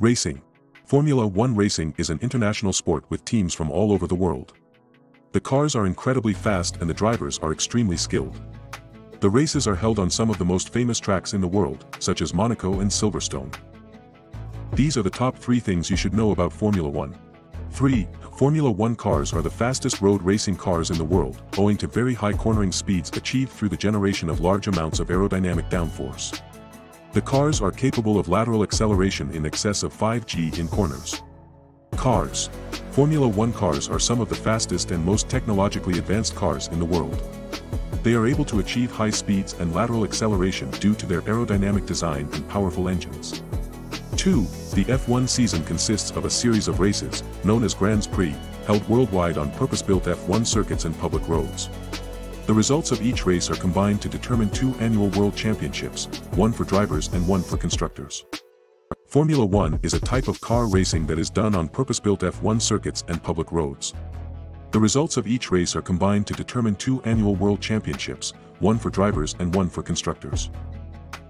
Racing. Formula One racing is an international sport with teams from all over the world. The cars are incredibly fast and the drivers are extremely skilled. The races are held on some of the most famous tracks in the world, such as Monaco and Silverstone. These are the top 3 things you should know about Formula One. 3. Formula One cars are the fastest road racing cars in the world, owing to very high cornering speeds achieved through the generation of large amounts of aerodynamic downforce. The cars are capable of lateral acceleration in excess of 5g in corners. Cars. Formula One cars are some of the fastest and most technologically advanced cars in the world. They are able to achieve high speeds and lateral acceleration due to their aerodynamic design and powerful engines. 2. The F1 season consists of a series of races, known as Grands Prix, held worldwide on purpose-built F1 circuits and public roads. The results of each race are combined to determine two annual World Championships, one for drivers and one for constructors. Formula One is a type of car racing that is done on purpose-built F1 circuits and public roads. The results of each race are combined to determine two annual World Championships, one for drivers and one for constructors.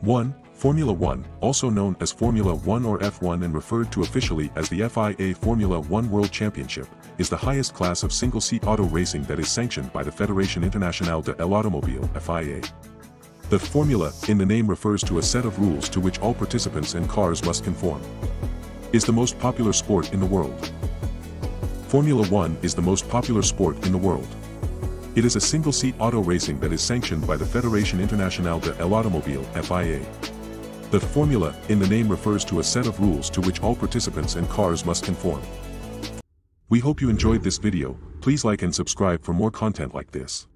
1. Formula One, also known as Formula One or F1 and referred to officially as the FIA Formula One World Championship, is the highest class of single-seat auto racing that is sanctioned by the Fédération Internationale de l'Automobile FIA. The formula, in the name refers to a set of rules to which all participants and cars must conform. Is the most popular sport in the world. Formula One is the most popular sport in the world. It is a single-seat auto racing that is sanctioned by the Fédération Internationale de l'Automobile FIA. The formula, in the name refers to a set of rules to which all participants and cars must conform. We hope you enjoyed this video, please like and subscribe for more content like this.